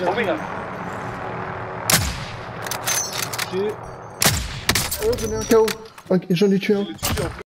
déjà Tombé là. tué. Oh, j'en ai un KO. Ok, j'en ai tué un.